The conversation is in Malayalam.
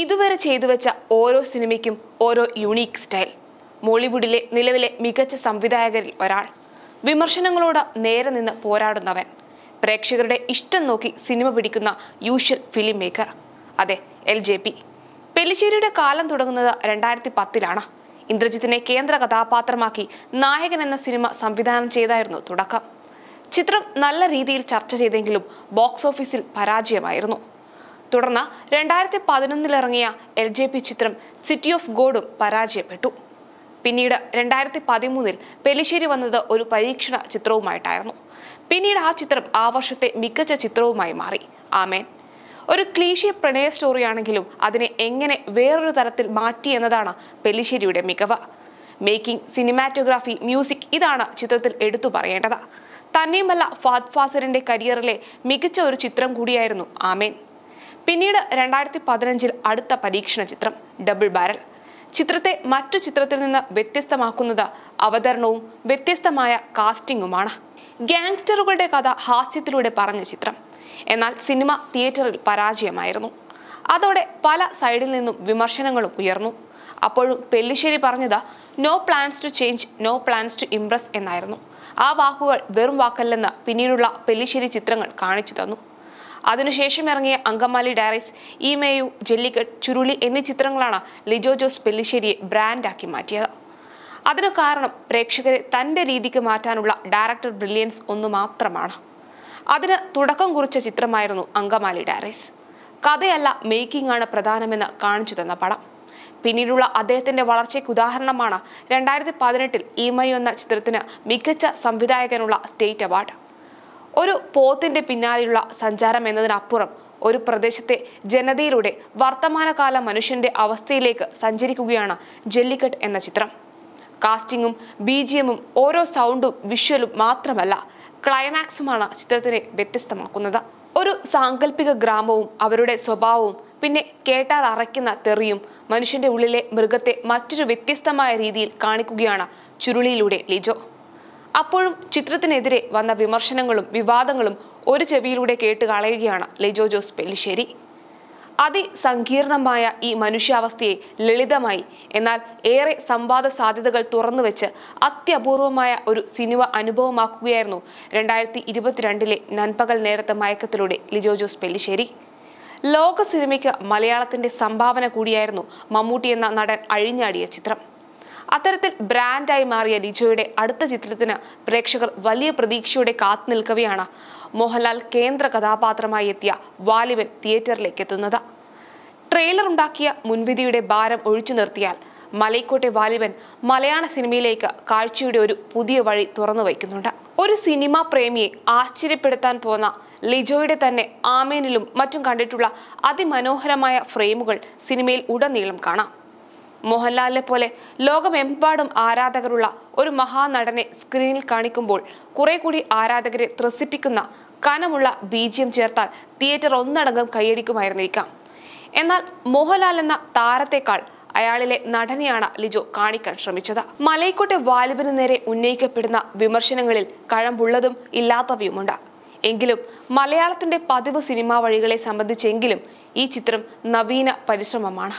ഇതുവരെ ചെയ്തു വെച്ച ഓരോ സിനിമയ്ക്കും ഓരോ യുണീക്ക് സ്റ്റൈൽ മോളിവുഡിലെ നിലവിലെ മികച്ച സംവിധായകരിൽ ഒരാൾ. വിമർശനങ്ങളോട് നേരെ നിന്ന് പോരാടുന്നവൻ. പ്രേക്ഷകരുടെ ഇഷ്ടം നോക്കി സിനിമ പിടിക്കുന്ന യൂഷ്വൽ ഫിലിം മേക്കർ അതെ എൽ ജെ പി പെല്ലിശ്ശേരിയുടെ കാലം തുടങ്ങുന്നത് രണ്ടായിരത്തി പത്തിലാണ് ഇന്ദ്രജിത്തിനെ കേന്ദ്ര കഥാപാത്രമാക്കി നായകൻ എന്ന സിനിമ സംവിധാനം ചെയ്തായിരുന്നു തുടക്കം. ചിത്രം നല്ല രീതിയിൽ ചർച്ച ചെയ്തെങ്കിലും ബോക്സ് ഓഫീസിൽ പരാജയമായിരുന്നു. തുടർന്ന് രണ്ടായിരത്തി പതിനൊന്നിലിറങ്ങിയ എൽ ജെ പി ചിത്രം സിറ്റി ഓഫ് ഗോഡും പരാജയപ്പെട്ടു. പിന്നീട് രണ്ടായിരത്തി പതിമൂന്നിൽ പെലിശ്ശേരി വന്നത് ഒരു പരീക്ഷണ ചിത്രവുമായിട്ടായിരുന്നു. പിന്നീട് ആ ചിത്രം ആ വർഷത്തെ മികച്ച ചിത്രവുമായി മാറി. ആമേൻ. ഒരു ക്ലീശിയ പ്രണയ സ്റ്റോറിയാണെങ്കിലും അതിനെ എങ്ങനെ വേറൊരു തരത്തിൽ മാറ്റി എന്നതാണ് പെല്ലിശ്ശേരിയുടെ മികവ്. മേക്കിംഗ് സിനിമാറ്റോഗ്രാഫി മ്യൂസിക് ഇതാണ് ചിത്രത്തിൽ എടുത്തു പറയേണ്ടത്. തന്നെയുമല്ല ഫാദ് ഫാസിലിന്റെ കരിയറിലെ മികച്ച ഒരു ചിത്രം കൂടിയായിരുന്നു ആമേൻ. പിന്നീട് രണ്ടായിരത്തി പതിനഞ്ചിൽ അടുത്ത പരീക്ഷണ ചിത്രം ഡബിൾ ബാരൽ ചിത്രത്തെ മറ്റു ചിത്രത്തിൽ നിന്ന് വ്യത്യസ്തമാക്കുന്നത് അവതരണവും വ്യത്യസ്തമായ കാസ്റ്റിംഗുമാണ് ഗാങ്സ്റ്ററുകളുടെ കഥ ഹാസ്യത്തിലൂടെ പറഞ്ഞ ചിത്രം. എന്നാൽ സിനിമ തിയേറ്ററിൽ പരാജയമായിരുന്നു. അതോടെ പല സൈഡിൽ നിന്നും വിമർശനങ്ങളും ഉയർന്നു. അപ്പോഴും പെല്ലിശ്ശേരി പറഞ്ഞത് no plans to change no plans to impress എന്നായിരുന്നു. ആ വാക്കുകൾ വെറും വാക്കല്ലെന്ന് പിന്നീടുള്ള പെല്ലിശ്ശേരി ചിത്രങ്ങൾ കാണിച്ചു തന്നു. അതിനുശേഷം ഇറങ്ങിയ അങ്കമാലി ഡയറീസ് ഈമേയു ജെല്ലിക്കട്ട് ചുരുളി എന്നീ ചിത്രങ്ങളാണ് ലിജോ ജോസ് പെല്ലിശ്ശേരിയെ ബ്രാൻഡാക്കി മാറ്റിയത്. അതിനു കാരണം പ്രേക്ഷകരെ തന്റെ രീതിക്ക് മാറ്റാനുള്ള ഡയറക്ടർ ബ്രില്യൻസ് ഒന്നു മാത്രമാണ്. അതിന് തുടക്കം കുറിച്ച ചിത്രമായിരുന്നു അങ്കമാലി ഡയറീസ്. കഥയല്ല മേക്കിംഗ് ആണ് പ്രധാനമെന്ന് കാണിച്ചു തന്ന പടം. പിന്നീടുള്ള അദ്ദേഹത്തിന്റെ വളർച്ചയ്ക്ക് ഉദാഹരണമാണ് രണ്ടായിരത്തി പതിനെട്ടിൽ ഈമയു എന്ന ചിത്രത്തിന് മികച്ച സംവിധായകനുള്ള സ്റ്റേറ്റ് അവാർഡ്. ഒരു പോത്തിന്റെ പിന്നാലെയുള്ള സഞ്ചാരം എന്നതിനപ്പുറം ഒരു പ്രദേശത്തെ ജനതയിലൂടെ വർത്തമാനകാല മനുഷ്യന്റെ അവസ്ഥയിലേക്ക് സഞ്ചരിക്കുകയാണ് ജെല്ലിക്കട്ട് എന്ന ചിത്രം. കാസ്റ്റിംഗും ബി ജി എമ്മും ഓരോ സൗണ്ടും വിഷ്വലും മാത്രമല്ല ക്ലൈമാക്സുമാണ് ചിത്രത്തിനെ വ്യത്യസ്തമാക്കുന്നത്. ഒരു സാങ്കല്പിക ഗ്രാമവും അവരുടെ സ്വഭാവവും പിന്നെ കേട്ടാൽ അറയ്ക്കുന്ന തെറിയും മനുഷ്യന്റെ ഉള്ളിലെ മൃഗത്തെ മറ്റൊരു വ്യത്യസ്തമായ രീതിയിൽ കാണിക്കുകയാണ് ചുരുളിയിലൂടെ ലിജോ. അപ്പോഴും ചിത്രത്തിനെതിരെ വന്ന വിമർശനങ്ങളും വിവാദങ്ങളും ഒരു ചെവിയിലൂടെ കേട്ട് കളയുകയാണ് ലെജോ ജോസ് പെല്ലിശ്ശേരി. അതിസങ്കീർണമായ ഈ മനുഷ്യാവസ്ഥയെ ലളിതമായി എന്നാൽ ഏറെ സംവാദ സാധ്യതകൾ തുറന്നുവെച്ച് അത്യപൂർവമായ ഒരു സിനിമ അനുഭവമാക്കുകയായിരുന്നു രണ്ടായിരത്തി ഇരുപത്തിരണ്ടിലെ നൻപകൽ നേരത്തെ മയക്കത്തിലൂടെ ലിജോ ജോസ് പെല്ലിശ്ശേരി. ലോക സിനിമയ്ക്ക് മലയാളത്തിന്റെ സംഭാവന കൂടിയായിരുന്നു മമ്മൂട്ടി എന്ന നടൻ അഴിഞ്ഞാടിയ ചിത്രം. അത്തരത്തിൽ ബ്രാൻഡായി മാറിയ ലിജോയുടെ അടുത്ത ചിത്രത്തിന് പ്രേക്ഷകർ വലിയ പ്രതീക്ഷയോടെ കാത്തു നിൽക്കവെയാണ് മോഹൻലാൽ കേന്ദ്ര കഥാപാത്രമായി എത്തിയ വാലിബൻ തിയേറ്ററിലേക്ക് എത്തുന്നത്. ട്രെയിലർ ഉണ്ടാക്കിയ മുൻവിധിയുടെ ഭാരം ഒഴിച്ചു നിർത്തിയാൽ മലൈക്കോട്ടെ വാലിബൻ മലയാള സിനിമയിലേക്ക് കാഴ്ചയുടെ ഒരു പുതിയ വഴി തുറന്നു വയ്ക്കുന്നുണ്ട്. ഒരു സിനിമാ പ്രേമിയെ ആശ്ചര്യപ്പെടുത്താൻ പോന്ന ലിജോയുടെ തന്നെ ആമേനിലും മറ്റും കണ്ടിട്ടുള്ള അതിമനോഹരമായ ഫ്രെയിമുകൾ സിനിമയിൽ ഉടനീളം കാണാം. മോഹൻലാലിനെ പോലെ ലോകമെമ്പാടും ആരാധകരുള്ള ഒരു മഹാനടനെ സ്ക്രീനിൽ കാണിക്കുമ്പോൾ കുറെ കൂടി ആരാധകരെ ത്രസിപ്പിക്കുന്ന കനമുള്ള ബീജിയം ചേർത്താൽ തിയേറ്റർ ഒന്നടങ്കം കൈയടിക്കുമായിരുന്നിരിക്കാം. എന്നാൽ മോഹൻലാൽ എന്ന താരത്തെക്കാൾ അയാളിലെ നടനെയാണ് ലിജോ കാണിക്കാൻ ശ്രമിച്ചത്. മലൈക്കോട്ടെ വാലിബിന് നേരെ ഉന്നയിക്കപ്പെടുന്ന വിമർശനങ്ങളിൽ കഴമ്പുള്ളതും ഇല്ലാത്തവയുമുണ്ട്. എങ്കിലും മലയാളത്തിന്റെ പതിവ് സിനിമാ വഴികളെ സംബന്ധിച്ചെങ്കിലും ഈ ചിത്രം നവീന പരിശ്രമമാണ്.